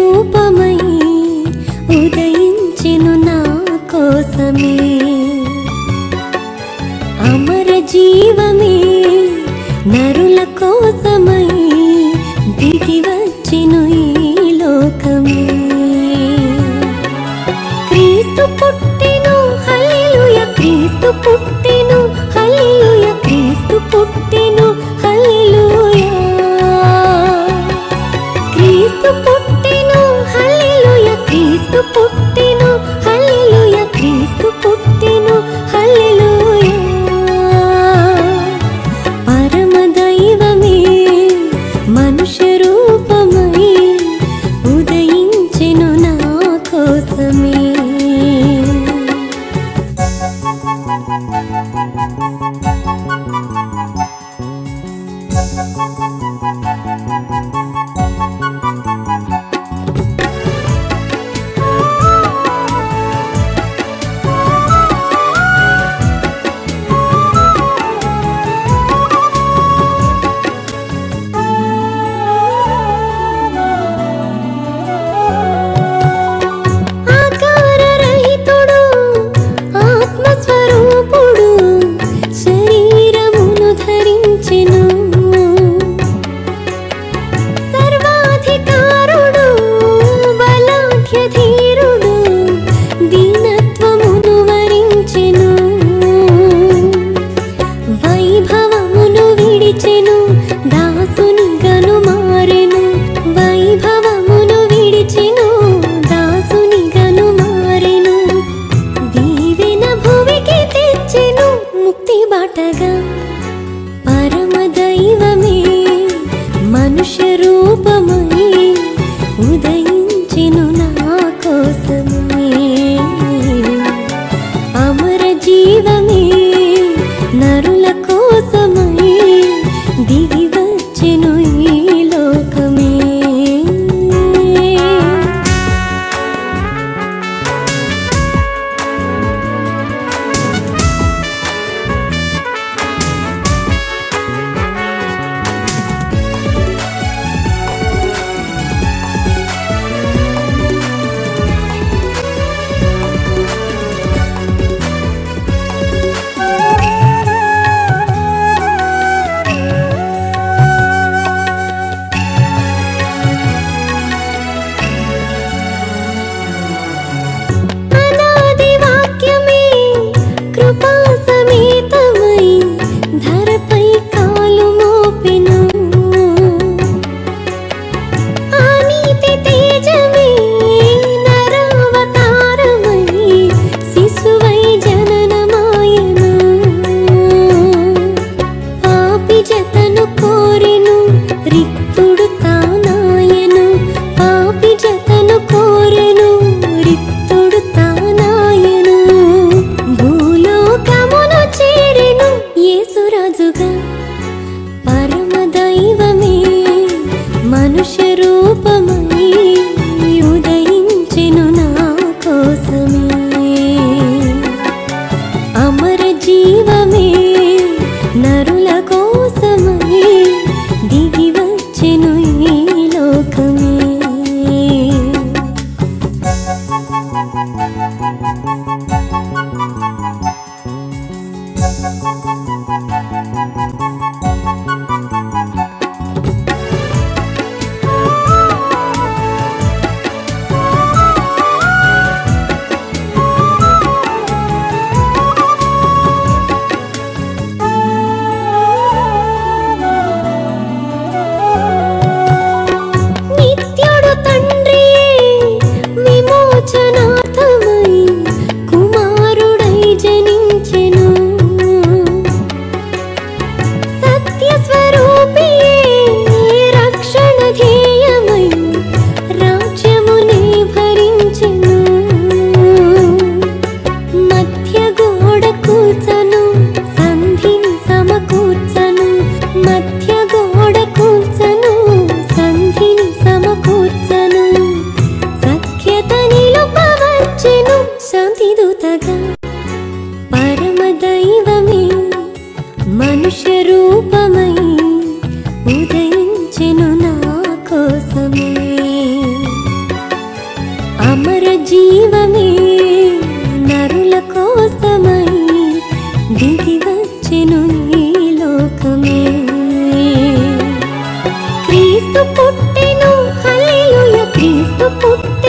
మనుష్య రూపమై ఉదయించెను నా కోసమే. అమర జీవమే నరుల కోసమే मनुष्यरूपम्। మనుష్య రూపమై ఉదయించెను నా కోసమే. అమర జీవమే నరుల కోసమై దిగి వచ్చెను ఈ లోకమే. క్రీస్తు పుట్టెను హల్లెలూయా క్రీస్తు పుట్టెను